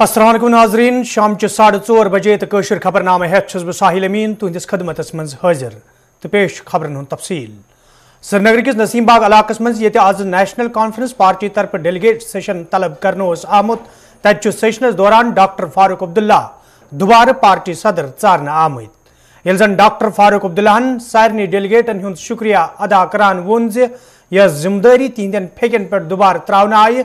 असलम नाजरीन, शाम साढ़े ओर बजे तो खबरनामे बह साहिल अमीन तुंदिस खदमत मज हाजिर। तो पेश खबरन हूँ तफसील। श्रीनगर किस नसीमबाग इलाक मज, ये आज नेशनल कॉन्फ्रेंस पार्टी तरफ़ डेलीगेट सेशन तलब कर आमुत तत सेशनस दौरान डॉक्टर फारूक अब्दुल्ला दुबार पार्टी सदर चार आमुत ये जन डॉक्टर फारूक अब्दुल्लाहन सारे डेलीगेटन शुक्रिया अदा करान वोन ज़िम्मेदारी तिहद फेकन पे दुबार त्रावन आय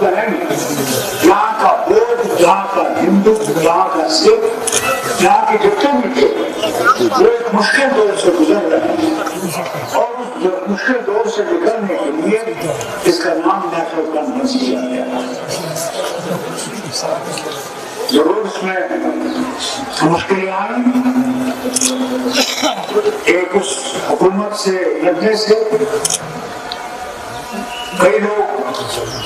करें यहाँ का बोध यहाँ का हिंदू यहाँ का सिख यहाँ के जितने भी थे वो एक मुश्किल दौर से गुजर रहे हैं और उस मुश्किल दौर से निकलने के लिए इसका नाम नेशनल कॉन्फ्रेंस किया गया ज़रूर उसमें मुश्किलें आई एक उस हुकूमत से लगने से कई लोग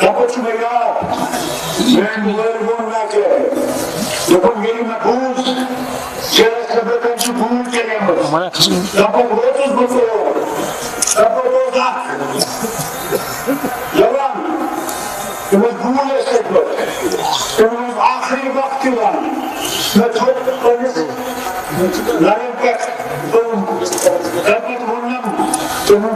Kapıç meydan, ben vergun nake, yapın yeni mebuz, çeresine bakın şu buğul gelemiz. Kapı otuz basıyor, kapı bozak. Yalan, ümit buğul esnetmek, ümit ahri vakti var. Ve çok, ümit, lanet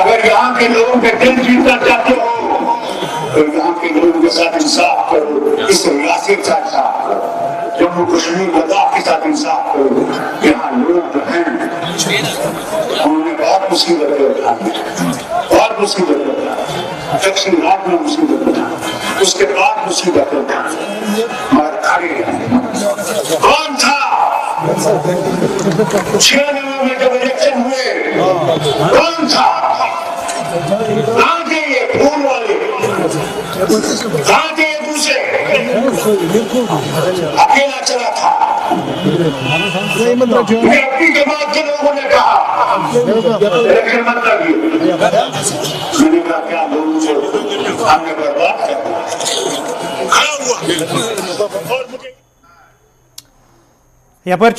अगर यहाँ के लोगों के दिल जीतना चाहते हो तो यहाँ के लोगों के साथ इंसाफ करो इस रियासत के साथ इंसाफ करो जम्मू कश्मीर लद्दाख के साथ इंसाफ करो। यहाँ लोग हैं, उन्होंने बहुत मुसीबतें बहुत मुसीबतें दक्षिण रात में मुसीबत उसके बाद मुसीबतें मगर खड़े कौन था? छियानवे में जब इलेक्शन हुए, कौन था? फूल वाले। थे दूसरे। अकेला चला था मैं अपनी जमात से लोगों ने कहा मतलब ये मैंने कहा क्या बर्बाद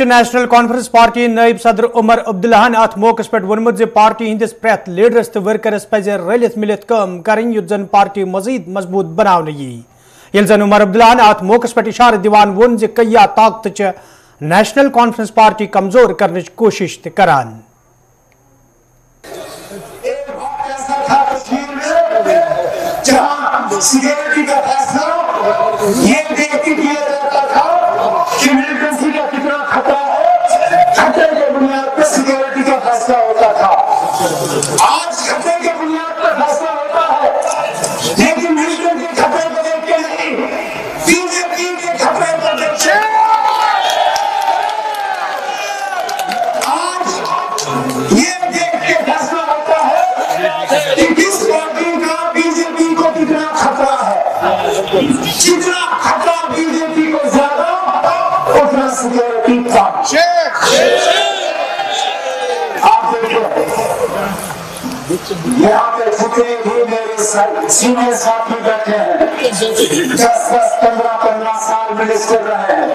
नेशनल कॉन्फ्रेंस पार्टी नायब सदर उमर अब्दुल्लाहन अत मौके पे वोनमुत जे पार्टी हंदिस प्रेथ लीडरस तो वर्करस पजे रलित मिलित कम करें पार्टी मजीद मज़बूत बनावन जन उमर अब्दुल्लाहन अत मौके पे इशार दिवान वोन जे ताकत नेशनल कॉन्फ्रेंस पार्टी कमज़ोर करने कोशिश का फैसला ये देख के किया जाता था कि मिलिटेंसी का कितना खतरा खतरे के बुनियाद पर सिक्योरिटी का फैसला होता था। आज खतरे कि पार्टी का बीजेपी को कितना खतरा है खतरा बीजेपी को ज़्यादा उतना सिक्योरिटी आप देखिए यहाँ पे मेरे सीनियर साथी बैठे हैं दस दस पंद्रह पंद्रह साल मिनिस्टर रहे हैं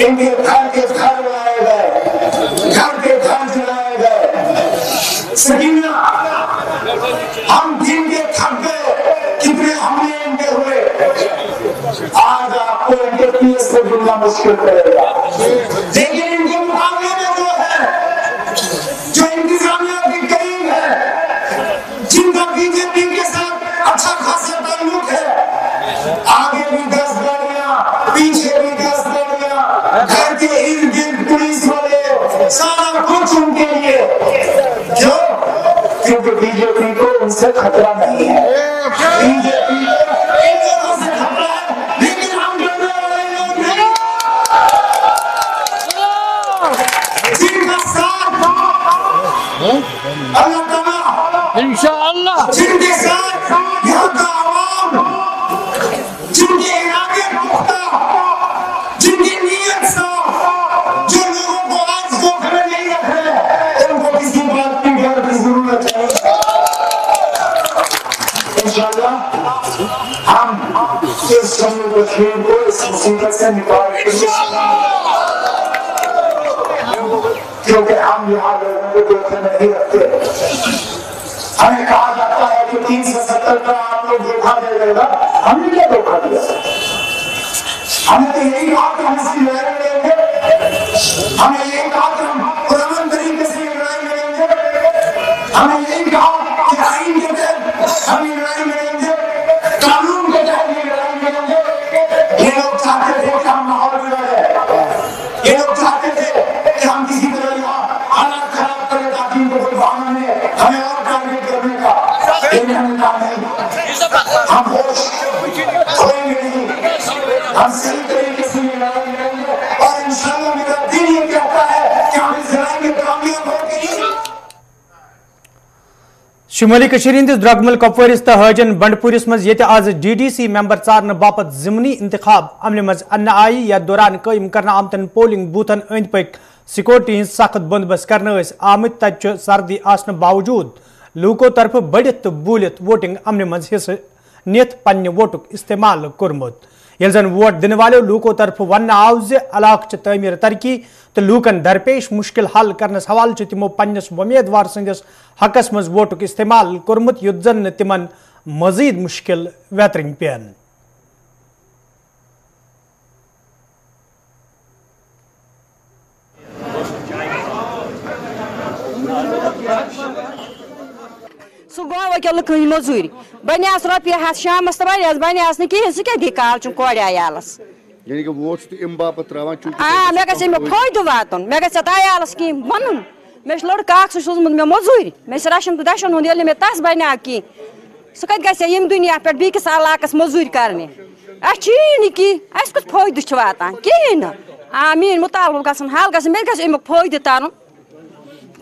इनके घर के घर मुश्किल पड़ेगा लेकिन इनके मुकाबले में जो है जो इंतजामिया के करीब है जिनका बीजेपी के साथ अच्छा खासा ताल्लुक है। आगे भी दस पीछे भी दस गाड़ियाँ घर के इर्द गिर्द पुलिस वाले सारा कुछ उनके लिए। क्यों? क्योंकि बीजेपी को उनसे खतरा नहीं है। बीजेपी क्योंकि हम यहाँ लोगों को में नहीं रखते हमें कहा जाता है कि तीन सौ सत्तर का आप लोग धोखा दे देगा हमने क्या धोखा दिया हमने तो यही कहा कि हम इसकी लड़ाई लड़ेंगे हमें यही कहा कि हम पुरान तरीके से लड़ाई लड़ेंगे हमें यही कहा कि आइन के तहत हम लड़ाई लड़ेंगे हम सही तरीके से ये शुमाली द्रगमल कपवरिस तो हजन बंडपुरिस मज ये आज डी डी सी मेंबर चारन बाप जिमनी इंतखाब। अमले मज अन्न आई या दौरान कायम करना आमतन पोलिंग बूथन अंद पक। सिक्योरिटी हज सख्त बंदोबस्त कर आमत तत सर्दी आसन बावजूद। लूको तरफ़ बढ़ित तो बूलित वोटिंग अमले मज हिस्स नित इस्तेमाल कोरमुत वोट दिन वाले लूको तरफ़ वन आव जे इलाक तमीर तरक्की तो लूकन दरपेश मुश्किल हल कर हवाल तमो पन्नस उम्मीदवार सदस हकस मज वोट इस्तेमाल कोर्मुत युद्ध जन तिमन मजीद मुश्किल वेतरिंग पेन सह गो वकिल कहीं मजूर बनियास रोपये हथ शामस तो बनियास बनियास कहें सह क्या दी काल कोर आयालस यानी कि वोट तो अम बापत त्रावान चूँकि आ मे गस अमिक फ़ायदे वातन मे गस आयालस कह वन मे लड़क अख सह सोजमुत मे मजूर मे रशन तो दशन हुंद ये मे तस बना कह सह कत गस यम दुनिया पे बीस इलाकस मजूर करने अच्छी नी कह अस कुछ फ़ायदे वातान कहें न आ मीन मुतालब गसन हल गस मे गस अमिक फ़ायदे तरन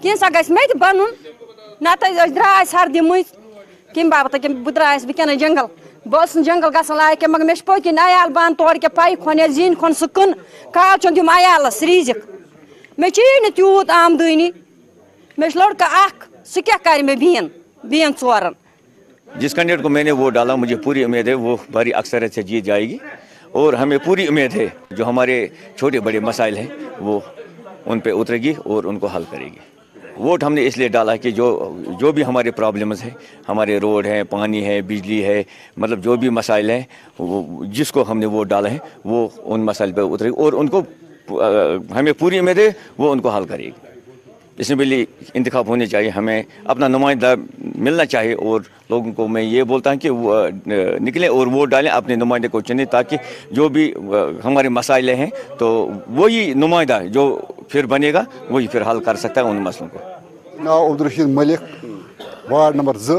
कह सा गस मे बन नत द्राय सर्दी मज कम बाबत कि बह द्रायस वह जंगल बस जंगल गसन लायक मगर मे पकिन अयाल बन तौर के पाई खोन जीन खोन सह कन काल चुन दिम अयालस रिजिक मे चे तूत आमदनी मे लड़का अख सह क्या कर मे बीन बीन चोरन जिस कैंडिडेट को मैंने वोट डाला मुझे पूरी उम्मीद है वो भारी अक्सरियत से जीत जाएगी और हमें पूरी उम्मीद है जो हमारे छोटे बड़े मसाइल हैं वो उन पे उतरेगी और उनको हल करेगी वोट हमने इसलिए डाला कि जो जो भी हमारे प्रॉब्लम्स हैं, हमारे रोड हैं, पानी है, बिजली है मतलब जो भी मसाइल हैं जिसको हमने वोट डाला है, वो उन मसाइल पर उतरे और उनको हमें पूरी उम्मीद है वो उनको हल करेगी। इसमें इंतखब होने चाहिए, हमें अपना नुमाइंदा मिलना चाहिए और लोगों को मैं ये बोलता हूँ कि निकलें और वोट डालें अपने नुमाइंदे को चुनें ताकि जो भी हमारे मसाइले हैं तो वही नुमाइंदा जो फिर बनेगा, वही फिर हल कर सकता है उन मसलों को। नाव अब्दुलरशीद मलिक, वार्ड नंबर जो।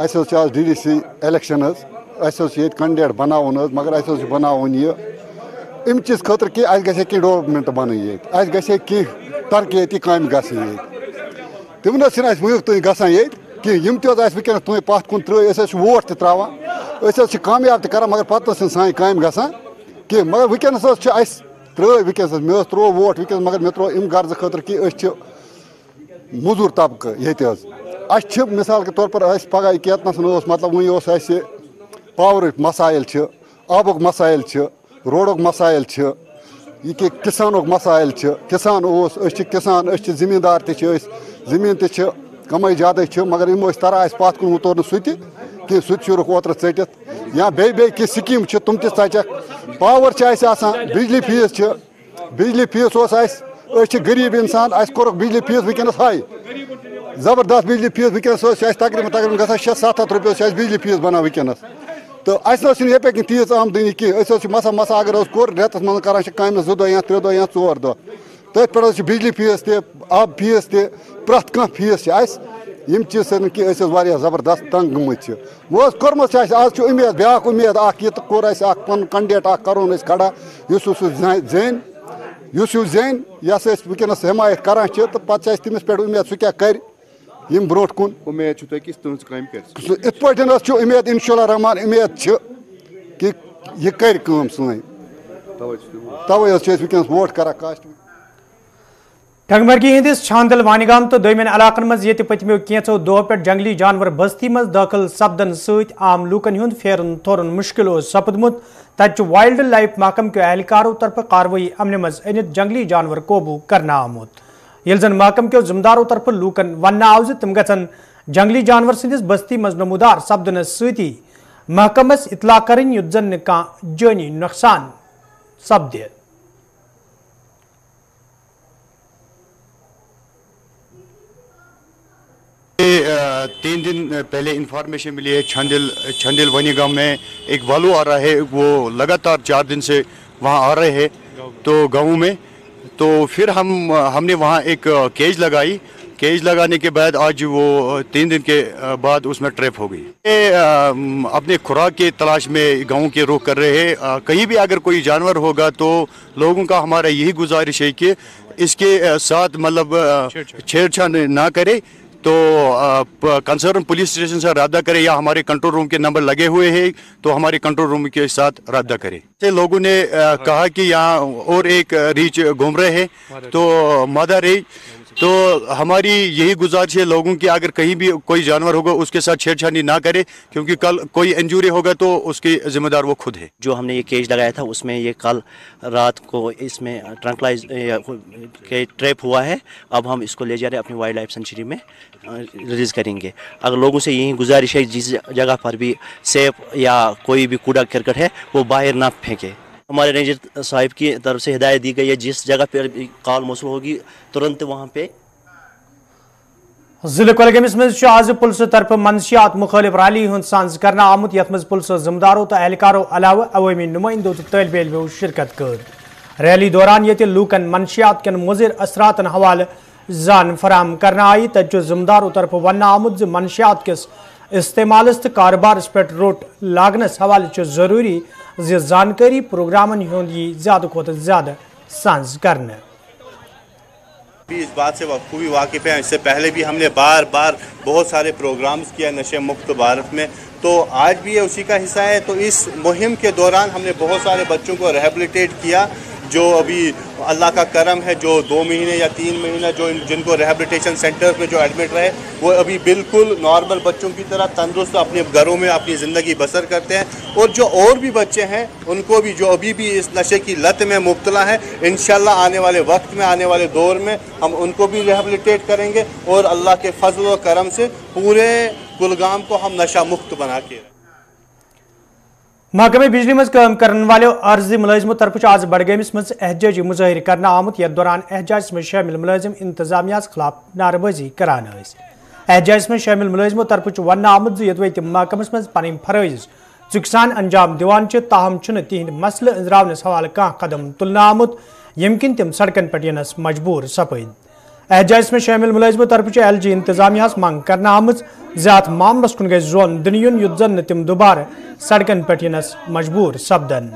आज D D C election candidate बनावन मगर अस बना यह अम चीज़ खतर कि अस बन ये गए कह तरक्की काम गई तम ना मुख तुम गसान ये कम तक तुम पथ कुन त्र वोट त्रावान कामयाब कर मगर पत् सान काम गसान कह मगर वनस त्रो वनस मे त्रो वोट वनस मगर मे त्रो अम गर्ज खतर कि मजूर तबकह ये मिसाल के तौर पर पगह केतनस मतलब वह पावर मसाइल आबुक मसाइल रोडुक मसाइल यह कि किसानुक मसाइल किसान किसान जमींदार तमीन त कमाई ज़्यादा मगर यम तरा पथ कुन तोर सह कि सह शुरुक ओतर या बे स्कीम तुम तक पावर बिजली फ़ीस बिजली फ़ीस उस गरीब इंसान कोर बिजली फ़ीस वनस हाई ज़बरदस्त बिजली फ़ीस वनस तकरीबन तकरीबन ग शे सत्त हथ रुपये बिजली फ़ीस बना वनस तो अस ये पे तीज आमदनी कह मसा मसा अगर कोर रेतस मन कर जो दह या त्रे दह या चोर दह तथ पे बिजली फ़ीस तब फ़ीस प्रथ कह फ़ीस यम चीज़ सर ज़बरदस्त तंग गमत वो कर्मत आज उम्मीद ब्या उम्मीद ये कोर पन कैंडिडेट कर खड़ा जैन युस यु जैन यस वनस हिमायत करान तो पे तमिस पे उम्मीद सह कर यम ब्रो कुन उम्मीद तुम कि काम कर इत पे उम्मीद इनशाला रहमान उम्मीद कि यह कर सन तवे वनस वोट कर कास्ट टंगमर्गी हंदिस छानदल वानिगाम तो दोमेन इलाकन मज ये पतमो कैचो दो पे जंगली जानवर बस्ती मज दाखिल सपदन सत आम लूकन हुंद फेरन थोरन मुश्किल सपदमुत तत वाइल्ड लाइफ महकम के एहलकारों तरफ़ कार्रवाई अमन मज अनित जंगली जानवर काबू करना आमुत ये जन महकम के जिम्मेदारों तरफ़ लूकन वन आव तम गन जंगली जानवर सदिस बस्ती मज नमूदार सपदन सी महकमस इतला करें युत जन जानी नुकसान। सपदे तीन दिन पहले इंफॉर्मेशन मिली है, छंदिल छंदिल वनी गाँव में एक वालू आ रहा है, वो लगातार चार दिन से वहाँ आ रहे हैं। तो गाँव में तो फिर हम हमने वहाँ एक केज लगाई। केज लगाने के बाद आज वो तीन दिन के बाद उसमें ट्रैप हो गई। ये अपने खुराक के तलाश में गाँव के रुख कर रहे हैं। कहीं भी अगर कोई जानवर होगा तो लोगों का हमारा यही गुजारिश है कि इसके साथ मतलब छेड़छाड़। ना करे। तो कंसर्न पुलिस स्टेशन से रद्दा करें या हमारे कंट्रोल रूम के नंबर लगे हुए हैं तो हमारे कंट्रोल रूम के साथ रद्दा करें। से लोगों ने आ, कहा कि यहाँ और एक रीच घूम रहे हैं तो मदर रीच तो हमारी यही गुजारिश है लोगों की, अगर कहीं भी कोई जानवर होगा, उसके साथ छेड़छाड़ी ना करे, क्योंकि कल कोई इंजरी होगा तो उसकी जिम्मेदार वो खुद है। जो हमने ये केज लगाया था, उसमें ये कल रात को इसमें ट्रंकलाइज के ट्रैप हुआ है। अब हम इसको ले जा रहे हैं अपनी वाइल्ड लाइफ सेंचुरी में रिलीज़ करेंगे। अगर लोगों से यही गुजारिश है, जिस जगह पर भी सेफ़ या कोई भी कूड़ा करकट है, वो बाहर ना फेंके। हमारे रेंजर साहिब की तरफ़ से हिदायत दी गई है, जिस जगह पर कॉल मौसू होगी, तुरंत वहाँ पे। ज़िले कुलगमिस मज आज पुलिस तरफ़ मनशियात मुखालिफ रैली हूँ सांस करना। आमुत मज पुलिस जिम्मेदारों तो एहलकारों अलावा अवामी नुमाइंदों तो तलब इलमो शिरकत कर। रैली दौरान ये लूकन मनशियात कन मुजिर असरातन हवाले जान फराम कर आई। तजो जिम्मेदारों तरफ़ वन आमुत मनशियात किस इस्तेमाल तो कारोबार पे रोट लागनस हवाले ज़रूरी जानकारी प्रोग्रामन ज़्यादा खुद ज़्यादा सांस करना। भी इस बात से बखूबी वाकिफ़ हैं, इससे पहले भी हमने बार बार बहुत सारे प्रोग्राम्स किया नशे मुक्त भारत में। तो आज भी ये उसी का हिस्सा है। तो इस मुहिम के दौरान हमने बहुत सारे बच्चों को रिहेबलीटेट किया। जो अभी अल्लाह का करम है, जो दो महीने या तीन महीने जो जिनको रिहेबिलिटेशन सेंटर्स में जो एडमिट रहे, वो अभी बिल्कुल नॉर्मल बच्चों की तरह तंदुरुस्त अपने घरों में अपनी ज़िंदगी बसर करते हैं। और जो और भी बच्चे हैं, उनको भी जो अभी भी इस नशे की लत में मुबतला है इन आने वाले वक्त में, आने वाले दौर में हम उनको भी रिहेबिलिटेट करेंगे और अल्लाह के फजल व करम से पूरे कुलगाम को हम नशा मुक्त बना के महकमे बिजली मज काम अर्जी मुलाजमों तरफ़ आज बडगमिस मज एहजाजी मुजाहिर करना आमुत यथ दौरान एहजाज में शामिल मुलाजिम इंतजामिया खिलाफ नारबाजी करान एहजाज में शामिल मुलाजमों तरफ़ वन आमुत जो तम महकमस मज पन फरज। चुकसान अंजाम दिवान ताहम तिहद मसल अंजरावनस हवाले कदम तुलना आमुत यम किन तम सड़कन पे यनस मजबूर सपद एहजाज में शामिल मुलाजमों तरफ़ एल जी इंतजामिया मंग कर आम ज्यात मामलस कुन गज जोन दिन युन युत जन तम दोबार सड़कन पे यनस मजबूर सपदन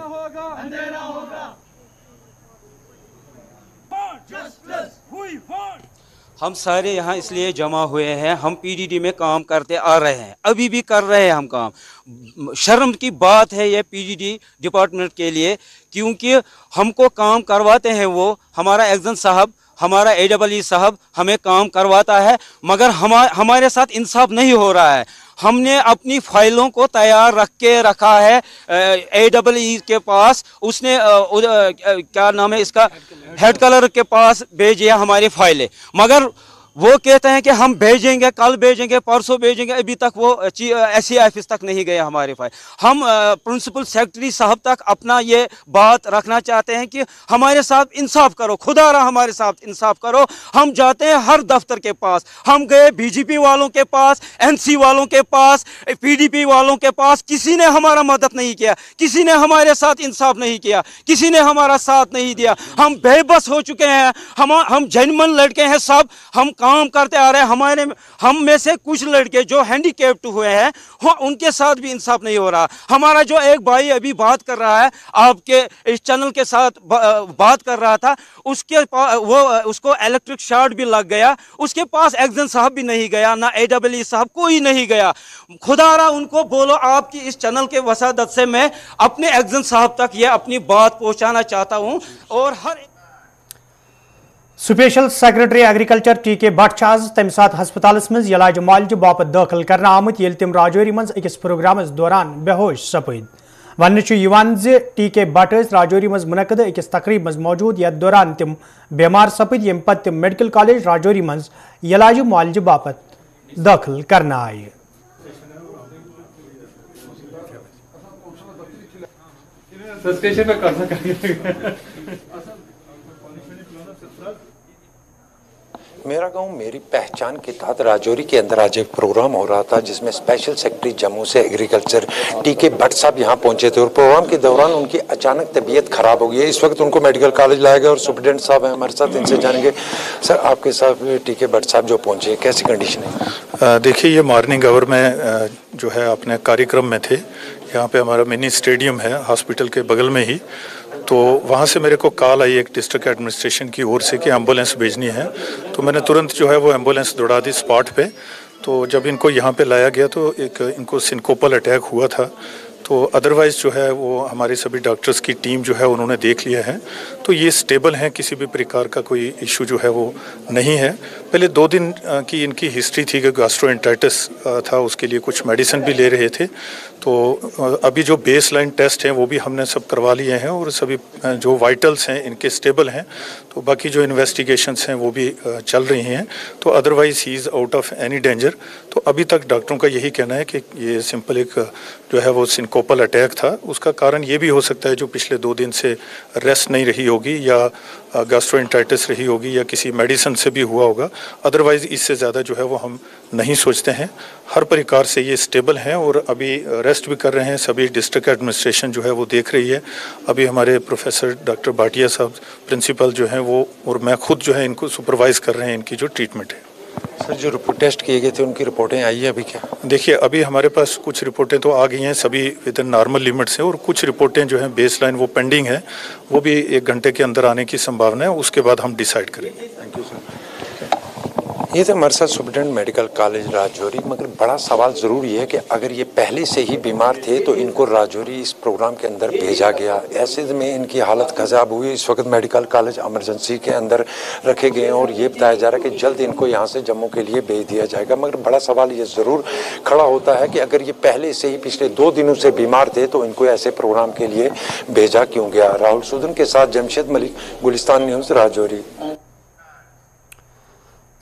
हम सारे यहाँ इसलिए जमा हुए हैं, हम पीडीडी में काम करते आ रहे हैं, अभी भी कर रहे हैं हम काम। शर्म की बात है ये पीडीडी डिपार्टमेंट के लिए, क्योंकि हमको काम करवाते हैं वो, हमारा एग्जन साहब हमारा ए डबल ई साहब हमें काम करवाता है मगर हमा, हमारे साथ इंसाफ नहीं हो रहा है। हमने अपनी फाइलों को तैयार रख के रखा है ए डबल ई के पास। उसने अ, उ- क्या नाम है इसका? हेड कलर के पास भेजी है हमारी फाइलें। मगर वो कहते हैं कि हम भेजेंगे, कल भेजेंगे, परसों भेजेंगे, अभी तक वो एस ऑफ़िस तक नहीं गए हमारे पास। हम प्रिंसिपल सेक्रेटरी साहब तक अपना ये बात रखना चाहते हैं कि हमारे साथ इंसाफ करो, खुदा रहा हमारे साथ इंसाफ करो। हम जाते हैं हर दफ्तर के पास। हम गए बीजेपी वालों के पास एनसी वालों के पास पीडीपी वालों के पास। किसी ने हमारा मदद नहीं किया, किसी ने हमारे साथ इंसाफ नहीं किया, किसी ने हमारा साथ नहीं दिया। हम बेबस हो चुके हैं, हम हम जेनमन लड़के हैं सब, हम काम करते आ रहे हैं, हमारे हम में से कुछ लड़के जो हैंडीकेप्ड हुए हैं वो उनके साथ भी इंसाफ नहीं हो रहा। हमारा जो एक भाई अभी बात कर रहा है, आपके इस चैनल के साथ बा- बात कर रहा था, उसके वो उसको इलेक्ट्रिक शॉर्ट भी लग गया, उसके पास एग्जन साहब भी नहीं गया, ना ए डब्ल्यू साहब, कोई नहीं गया। खुदारा उनको बोलो, आपकी इस चैनल के वसादत से मैं अपने एग्जन साहब तक ये अपनी बात पहुंचाना चाहता हूँ, और हर special secretary agriculture T K Bhatt आज तम सात हस्पताल मज इलाज मालज बाप दाखिल कर आमुत ये तम राजौरी मकिस अकिस दौरान बेहोश सपद one T K Bhatt Rajouri मज मुनद अकिस तकरीब मौजूद ये दौरान तम बेमार सपद ये पे तम मेडिकल कॉलेज राजौरी मज इलाज मालज बाप दाखिल कर आए सस्टेशन पे मेरा गाँव मेरी पहचान के तहत राजौरी के अंदर आज एक प्रोग्राम हो रहा था, जिसमें स्पेशल सेक्रेटरी जम्मू से एग्रीकल्चर टी के भट्ट साहब यहाँ पहुँचे थे। और प्रोग्राम के दौरान उनकी अचानक तबीयत खराब हो गई है। इस वक्त उनको मेडिकल कॉलेज लाया गया और सुप्रिटेंडेंट साहब हैं, हमारे साथ इनसे जानेंगे। सर आपके साथ टी के भट्ट साहब जो पहुँचे, कैसी कंडीशन है? देखिए, ये मॉर्निंग आवर में जो है, अपने कार्यक्रम में थे। यहाँ पे हमारा मिनी स्टेडियम है हॉस्पिटल के बगल में ही। तो वहाँ से मेरे को कॉल आई एक डिस्ट्रिक्ट एडमिनिस्ट्रेशन की ओर से कि एंबुलेंस भेजनी है। तो मैंने तुरंत जो है वो एंबुलेंस दौड़ा दी स्पॉट पे। तो जब इनको यहाँ पे लाया गया तो एक इनको सिंकोपल अटैक हुआ था। तो अदरवाइज़ जो है वो हमारी सभी डॉक्टर्स की टीम जो है उन्होंने देख लिया है। तो ये स्टेबल हैं, किसी भी प्रकार का कोई इशू जो है वो नहीं है। पहले दो दिन की इनकी हिस्ट्री थी कि गैस्ट्रोएंटाइटिस था, उसके लिए कुछ मेडिसिन भी ले रहे थे। तो अभी जो बेस लाइन टेस्ट हैं, वो भी हमने सब करवा लिए हैं और सभी जो वाइटल्स हैं, इनके स्टेबल हैं। तो बाकी जो इन्वेस्टिगेशंस हैं, वो भी चल रही हैं। तो otherwise he is out of any danger तो अभी तक डॉक्टरों का यही कहना है कि ये सिंपल एक जो है, वो सिंकोपल अटैक था। उसका कारण ये भी हो सकता है, जो पिछले दो दिन से रेस्ट नहीं रही होगी या गैस्ट्रोएंटाइटिस रही होगी या किसी मेडिसिन से भी हुआ होगा। अदरवाइज़ इससे ज़्यादा जो है वो हम नहीं सोचते हैं। हर प्रकार से ये स्टेबल हैं और अभी रेस्ट भी कर रहे हैं। सभी डिस्ट्रिक्ट एडमिनिस्ट्रेशन जो है वो देख रही है। अभी हमारे प्रोफेसर डॉक्टर भाटिया साहब प्रिंसिपल जो हैं वो और मैं खुद जो है इनको सुपरवाइज कर रहे हैं। इनकी जो ट्रीटमेंट है। सर जो रिपोर्ट टेस्ट किए गए थे उनकी रिपोर्टें आई है अभी क्या? देखिए अभी हमारे पास कुछ रिपोर्टें तो आ गई हैं। सभी विद इन नॉर्मल लिमिट्स हैं और कुछ रिपोर्टें जो हैं बेस लाइन वो पेंडिंग है। वो भी एक घंटे के अंदर आने की संभावना है। उसके बाद हम डिसाइड करेंगे। थैंक यू सर ये थे हमारे साथ मेडिकल कॉलेज राजौरी, मगर बड़ा सवाल ज़रूर ये है कि अगर ये पहले से ही बीमार थे तो इनको राजौरी इस प्रोग्राम के अंदर भेजा गया। ऐसे में इनकी हालत खजाब हुई, इस वक्त मेडिकल कॉलेज एमरजेंसी के अंदर रखे गए हैं और ये बताया जा रहा है कि जल्द इनको यहाँ से जम्मू के लिए भेज दिया जाएगा। मगर बड़ा सवाल ये ज़रूर खड़ा होता है कि अगर ये पहले से ही पिछले दो दिनों से बीमार थे तो इनको ऐसे प्रोग्राम के लिए भेजा क्यों गया? राहुल सूदन के साथ जमशेद मलिक, गुलिस्तान न्यूज़, राजौरी।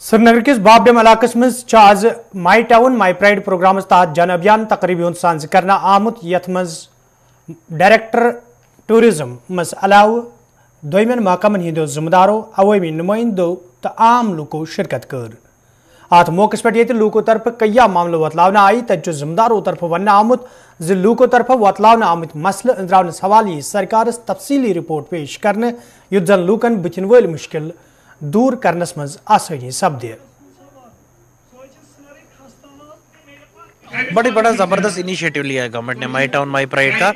श्रीनगर किस बाबडम इलाकस मज my town, my pride programme तहत जन अभियान तकरीबी सांज कर आमुत यथ मज डायरेक्टर टूरिज़्म मज अलाव दोमन महकमन हंदो जिम्मेदारों अवामी नुमाइंदो तो आम लूको शिरकत कर। अत मौके पे ये लूको तरफ़ कैया मामलों वतलावन आई तथ जिम्मेदारों तरफ़ वन आमुत जि लूको तरफ़ वतलावन आमुत मसल अंद्रावनस हवाले सरकार तफसीली रिपोर्ट पेश कर युद्ध जन वल मुश्किल दूर मज आसानी सपद बड़ी बड़ा ज़बरदस्त इनिशिएटिव लिया है गवर्नमेंट ने माई टाउन माई प्राइड का।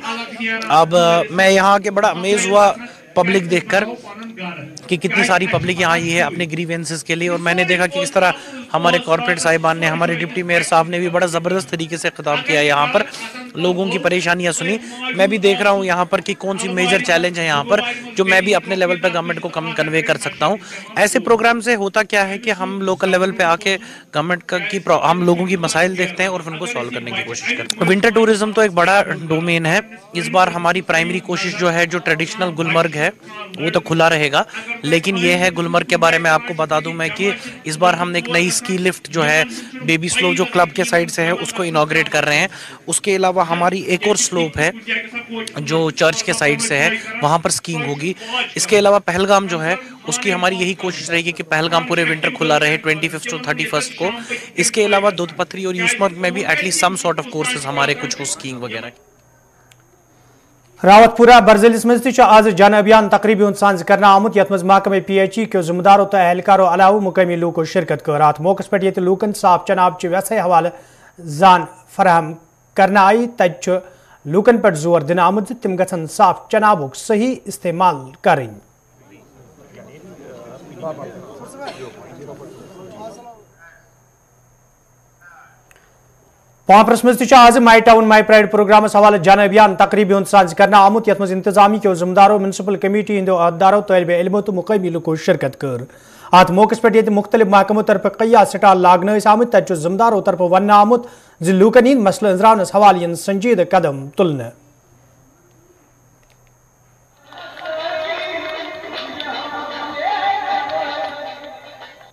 अब मैं यहाँ के बड़ा अमेज हुआ पब्लिक देखकर कि कितनी सारी पब्लिक यहाँ आई है अपने ग्रीवेंसेस के लिए और मैंने देखा कि इस तरह हमारे कॉरपोरेट साहिबान ने, हमारे डिप्टी मेयर साहब ने भी बड़ा ज़बरदस्त तरीके से खिताब किया यहाँ पर। लोगों की परेशानियाँ सुनी। मैं भी देख रहा हूँ यहाँ पर कि कौन सी मेजर चैलेंज है यहाँ पर, जो मैं भी अपने लेवल पर गवर्नमेंट को कम कन्वे कर सकता हूँ। ऐसे प्रोग्राम से होता क्या है कि हम लोकल लेवल पर आके गवर्नमेंट का की हम लोगों की मसाइल देखते हैं और उनको सॉल्व करने की कोशिश करते हैं। विंटर टूरिज़्म तो एक बड़ा डोमेन है। इस बार हमारी प्राइमरी कोशिश जो है, जो ट्रेडिशनल गुलमर्ग है, वो तो खुला रहेगा। लेकिन ये है गुलमर्ग के बारे में आपको बता दूँ मैं कि इस बार हमने एक नई स्की लिफ्ट जो है बेबी स्लोप जो क्लब के साइड से है, उसको इनाग्रेट कर रहे हैं। उसके अलावा हमारी एक और स्लोप है, जो चर्च के साइड से है, वहाँ पर स्कीइंग होगी। इसके अलावा पहलगाम जो है, उसकी हमारी यही कोशिश रहेगी कि पहलगाम पूरे विंटर खुला रहे twenty fifth to thirty first को। इसके अलावा दूध पथरी और यूसमर्ग में भी at least some sort of courses हमारे कुछ हो स्कीइंग वगैरह। रावतपुरा बरजलिस मज आज जन अभियान तकरीबी सांज कर आमुत। ये महकमे पी एच ई के जिम्मेदारों तो एहलकारों अलाव मुकामी लूको शिरकत कर अत मौके पे ये लूकन साफ़ चनाब वैसे हवाले जान फराहम कर आई। तथ लूकन पे ज़ोर दिन आमुत। तम गन साफ़ चनाबुक सही इस्तेमाल करें। पापरस मज आज my town my pride programme हवाले जन अभियान, तकरीबी साज कर आमुत ये इंतजामी के जिम्मेदारों म्यूनसिपल कमेटी हिंदो अहदारों तलब, इलमो तो मुकमी लुको शिरकत कर। अत मौके पे ये मुख्तलि महकमों तरफ़ कैया स्टाल लागन आमुत तत जिम्मेदारों तरफ़ वन आमुत लूकन हंद मसल अंजरानस हवाले संजीद कदम तुलने।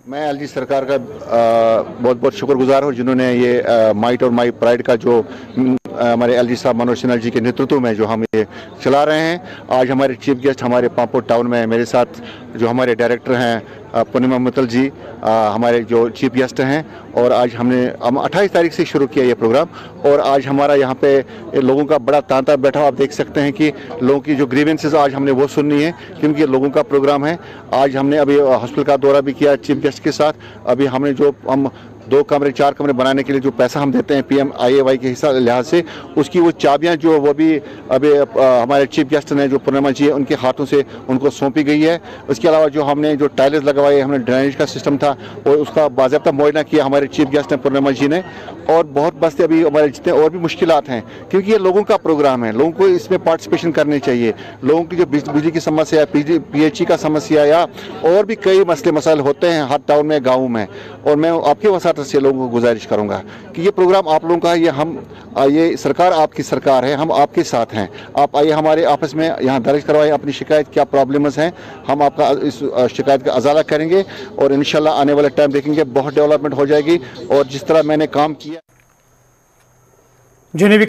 मैं एलजी सरकार का बहुत बहुत शुक्रगुजार हूँ जिन्होंने ये माइट और माई प्राइड का जो हमारे एल जी साहब मनोज सिन्हा जी के नेतृत्व में जो हम ये चला रहे हैं। आज हमारे चीफ गेस्ट हमारे पापो टाउन में मेरे साथ जो हमारे डायरेक्टर हैं पूर्णिमा मित्तल जी आ, हमारे जो चीफ गेस्ट हैं और आज हमने हम अट्ठाईस तारीख से शुरू किया ये प्रोग्राम और आज हमारा यहाँ पे लोगों का बड़ा तांता बैठा आप देख सकते हैं कि लोगों की जो ग्रीवेंसेज आज हमने वो सुननी है क्योंकि लोगों का प्रोग्राम है। आज हमने अभी हॉस्पिटल का दौरा भी किया चीफ गेस्ट के साथ। अभी हमने जो हम दो कमरे, चार कमरे बनाने के लिए जो पैसा हम देते हैं पीएम आईएवाई के हिसाब, लिहाज से, उसकी वो चाबियाँ जो वो भी अभी हमारे चीफ गेस्ट ने जो पूर्णिमा जी है, उनके हाथों से उनको सौंपी गई है। उसके अलावा जो हमने जो टाइल्स लगवाए, हमने ड्रेनेज का सिस्टम था, और उसका बाबा मुआयना किया हमारे चीफ गेस्ट ने, पूर्णिमा जी ने। और बहुत बस्ते अभी हमारे जितने और भी मुश्किल हैं, क्योंकि ये लोगों का प्रोग्राम है, लोगों को इसमें पार्टिसिपेशन करनी चाहिए। लोगों की जो बिजली की समस्या है, पी का समस्या या और भी कई मसले मसाइल होते हैं हर टाउन में, गाँव में, और मैं आपके वसात से लोगों को गुजारिश करूँगा कि ये प्रोग्राम आप लोगों का ये हम, ये सरकार आपकी सरकार है, हम आपके साथ हैं। आप आइए हमारे आपस में यहाँ दर्ज करवाएँ अपनी शिकायत, क्या प्रॉब्लम्स हैं, हम आपका इस शिकायत का अजाला करेंगे और इन आने वाले टाइम देखेंगे, बहुत डेवलपमेंट हो जाएगी और जिस तरह मैंने काम किया जनूबी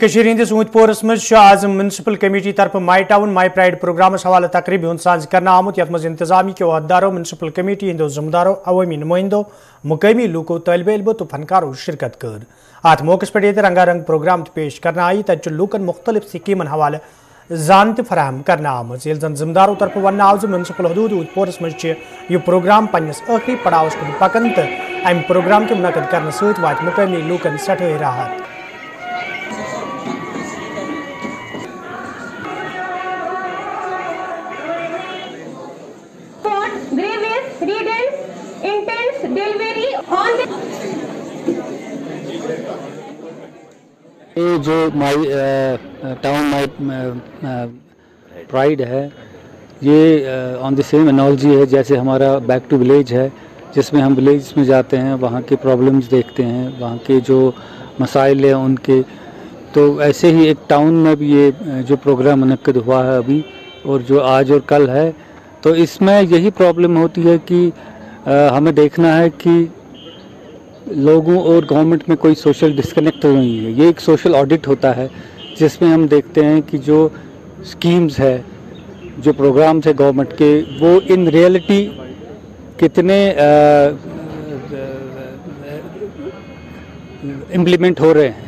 ऊंतपोरस मज आज म्यूनसिपल कमेटी तरफ़ my town my pride programme हवाले तकरीबी सांज कर आमुत ये इंतजामी के अहदारों म्यूनसिपल कमेटी हंदो जिम्मेदारों अवामी नुमाइंदों मुकामी लूको तलब इलमो तो फनकारों शिरकत कर अत मौके पे ये रंगारंग प्रोग्राम पेश कर आई तथ लूकन मुख्तलिफ़ स्कीमन हवाले जान फराहम कर आम जन जिम्मेदारों तरफ़ वन आव म्यूनसिपल हदूद ऊतपोरस मज यह प्रोग्राम पन्नस आखिरी पड़ावस कुन पकन तो अम प्रोग्राम के मुनद कर सत मुकामी लूकन सठे राहत ये जो माई टाउन माई प्राइड है, ये ऑन द सेम एनोलॉजी है जैसे हमारा बैक टू विलेज है, जिसमें हम विलेज में जाते हैं, वहाँ के प्रॉब्लम्स देखते हैं, वहाँ के जो मसाइल हैं उनके तो ऐसे ही एक टाउन में भी ये जो प्रोग्राम मनकद हुआ है अभी, और जो आज और कल है तो इसमें यही प्रॉब्लम होती है कि हमें देखना है कि लोगों और गवर्नमेंट में कोई सोशल डिस्कनेक्ट तो नहीं है। ये एक सोशल ऑडिट होता है जिसमें हम देखते हैं कि जो स्कीम्स है जो प्रोग्राम्स है गवर्नमेंट के वो इन रियलिटी कितने इम्प्लीमेंट हो रहे हैं।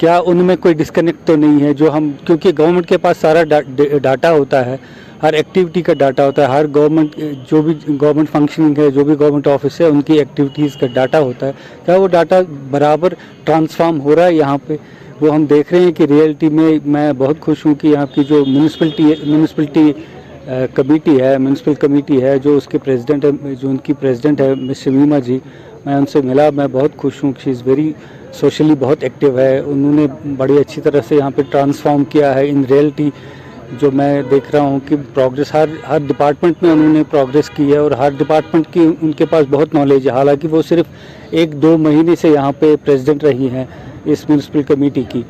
क्या उनमें कोई डिस्कनेक्ट तो नहीं है जो हम क्योंकि गवर्नमेंट के पास सारा डा, डाटा होता है हर एक्टिविटी का डाटा होता है, हर गवर्नमेंट जो भी गवर्नमेंट फंक्शनिंग है जो भी गवर्नमेंट ऑफ़िस है, उनकी एक्टिविटीज़ का डाटा होता है। क्या वो डाटा बराबर ट्रांसफॉर्म हो रहा है यहाँ पे? वो हम देख रहे हैं कि रियलिटी में मैं बहुत खुश हूँ कि यहाँ की जो म्यूनसिपलिटी म्यूनसिपलिटी कमेटी है म्यूनसिपल कमेटी है, जो उसके प्रेसिडेंट है, जो उनकी प्रेसिडेंट है मिस शमीमा जी, मैं उनसे मिला, मैं बहुत खुश हूँ। शी इज़ वेरी सोशली बहुत एक्टिव है। उन्होंने बड़ी अच्छी तरह से यहाँ पे ट्रांसफॉर्म किया है इन रियलिटी जो मैं देख रहा हूँ कि प्रोग्रेस हर हर डिपार्टमेंट में उन्होंने प्रोग्रेस की है और हर डिपार्टमेंट की उनके पास बहुत नॉलेज है। हालाँकि वो सिर्फ़ एक दो महीने से यहाँ पे प्रेसिडेंट रही हैं इस म्यूनसिपल कमेटी की।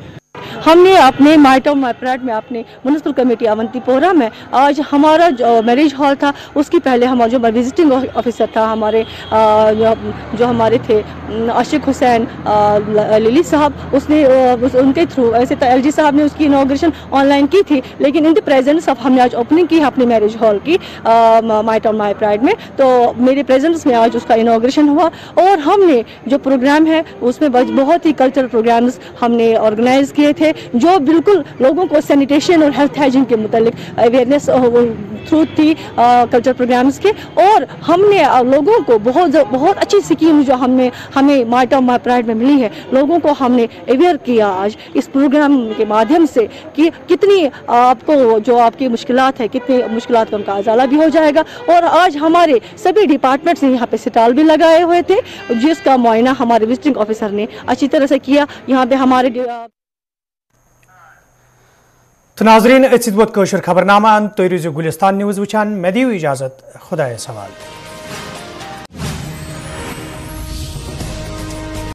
हमने अपने माइट ऑफ़ माइप्राट में अपने म्यूनसिपल कमेटी अवंतीपोरा में आज हमारा जो मैरिज हॉल था उसकी पहले हमारा जो विजिटिंग ऑफिसर था हमारे जो, जो हमारे थे आशिक हुसैन लिली साहब उसने उस, उनके थ्रू ऐसे तो एलजी साहब ने उसकी इनाग्रेशन ऑनलाइन की थी लेकिन इन द प्रेजेंस ऑफ़ हमने आज ओपनिंग की अपने मैरिज हॉल की माइट ऑफ़ माई प्राइड में। तो मेरे प्रेजेंस में आज उसका इनाग्रेशन हुआ और हमने जो प्रोग्राम है उसमें बहुत ही कल्चरल प्रोग्राम्स हमने ऑर्गेनाइज किए थे। जो बिल्कुल लोगों को सैनिटेशन और हेल्थ हाइजीन के मुतालिक awareness through the culture programs के। और हमने लोगों को बहुत बहुत अच्छी स्कीम जो हमने, हमें मार्ट ऑफ़ माई प्राइड में मिली है, लोगों को हमने अवेयर किया आज इस प्रोग्राम के माध्यम से कि कितनी आपको जो आपकी मुश्किल है, कितनी मुश्किलात का उनका अजाला भी हो जाएगा। और आज हमारे सभी डिपार्टमेंट्स ने यहाँ पे स्टॉल भी लगाए हुए थे, जिसका मुआयना हमारे विजिटिंग ऑफिसर ने अच्छी तरह से किया। यहाँ पे हमारे तो नाजरीन अत खबरनामा तुम रोजो गुलिस्तान न्यूज़ वुचान मे दियो इजाज़त खुदा सवाल